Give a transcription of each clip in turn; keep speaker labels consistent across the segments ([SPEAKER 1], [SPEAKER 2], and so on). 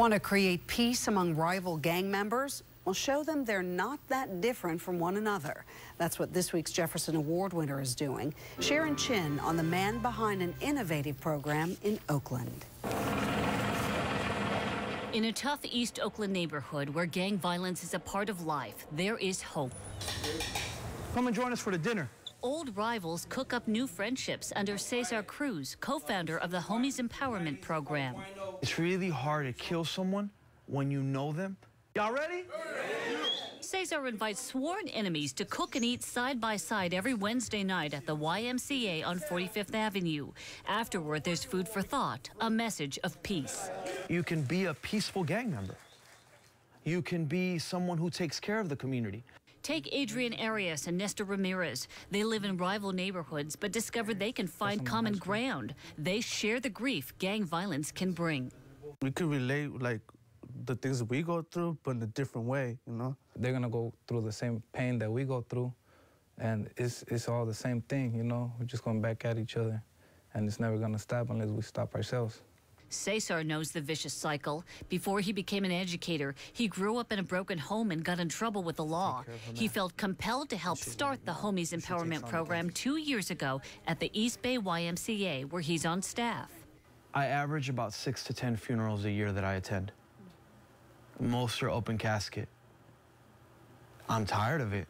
[SPEAKER 1] Want to create peace among rival gang members? Well, show them they're not that different from one another. That's what this week's Jefferson Award winner is doing. Sharon Chin on the man behind an innovative program in Oakland.
[SPEAKER 2] In a tough East Oakland neighborhood where gang violence is a part of life, there is hope.
[SPEAKER 3] Come and join us for the dinner.
[SPEAKER 2] Old rivals cook up new friendships under Cesar Cruz, co-founder of the Homies Empowerment Program.
[SPEAKER 3] It's really hard to kill someone when you know them. Y'all ready?
[SPEAKER 2] Cesar invites sworn enemies to cook and eat side by side every Wednesday night at the YMCA on 45th Avenue. Afterward, there's food for thought, a message of peace.
[SPEAKER 3] You can be a peaceful gang member. You can be someone who takes care of the community.
[SPEAKER 2] Take Adrian Arias and Nestor Ramirez. They live in rival neighborhoods, but discovered they can find common ground. They share the grief gang violence can bring.
[SPEAKER 4] We could relate, like, the things we go through, but in a different way, you know?
[SPEAKER 5] They're gonna go through the same pain that we go through, and it's, it's all the same thing, you know? We're just going back at each other, and it's never gonna stop unless we stop ourselves.
[SPEAKER 2] Cesar knows the vicious cycle. Before he became an educator, he grew up in a broken home and got in trouble with the law. He felt compelled to help start the Homies Empowerment Program two years ago at the East Bay YMCA, where he's on staff.
[SPEAKER 3] I average about six to 10 funerals a year that I attend. Most are open casket. I'm tired of it.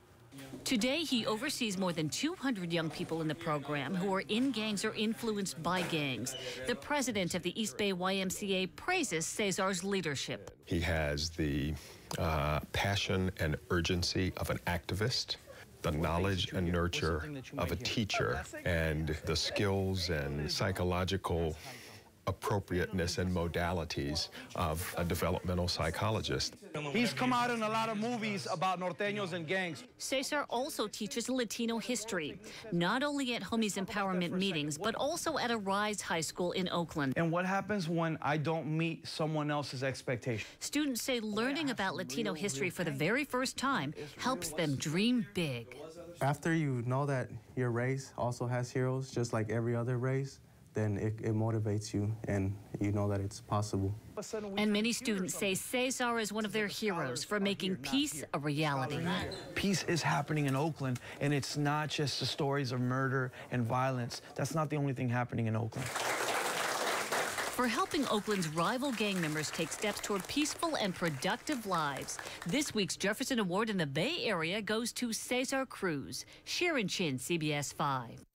[SPEAKER 2] Today, he oversees more than 200 young people in the program who are in gangs or influenced by gangs. The president of the East Bay YMCA praises Cesar's leadership.
[SPEAKER 6] He has the uh, passion and urgency of an activist, the knowledge and nurture of a teacher, and the skills and psychological appropriateness and modalities of a developmental psychologist.
[SPEAKER 3] He's come out in a lot of movies about norteños and gangs.
[SPEAKER 2] Cesar also teaches Latino history, not only at Homies Empowerment meetings, but also at Arise High School in Oakland.
[SPEAKER 3] And what happens when I don't meet someone else's expectations?
[SPEAKER 2] Students say learning about Latino history for the very first time helps them dream big.
[SPEAKER 4] After you know that your race also has heroes, just like every other race, then it, it, motivates you and you know that it's possible.
[SPEAKER 2] And many students say Cesar is one of their heroes for making peace a reality.
[SPEAKER 3] Peace is happening in Oakland, and it's not just the stories of murder and violence. That's not the only thing happening in Oakland.
[SPEAKER 2] For helping Oakland's rival gang members take steps toward peaceful and productive lives, this week's Jefferson Award in the Bay Area goes to Cesar Cruz. Sharon Chin, CBS 5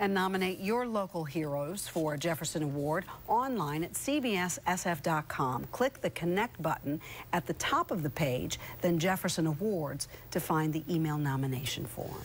[SPEAKER 1] and nominate your local heroes for a Jefferson Award online at cbssf.com. Click the Connect button at the top of the page, then Jefferson Awards to find the email nomination form.